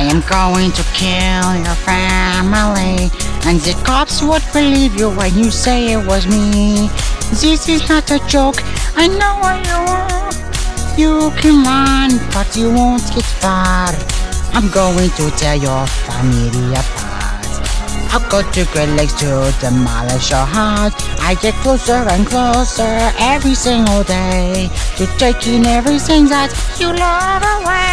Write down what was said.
I am going to kill your family. And the cops would believe you when you say it was me. This is not a joke, I know where you are. You can run, but you won't get far. I'm going to tear your family apart. I'll go to great lakes to demolish your heart. I get closer and closer every single day to taking everything that you love away.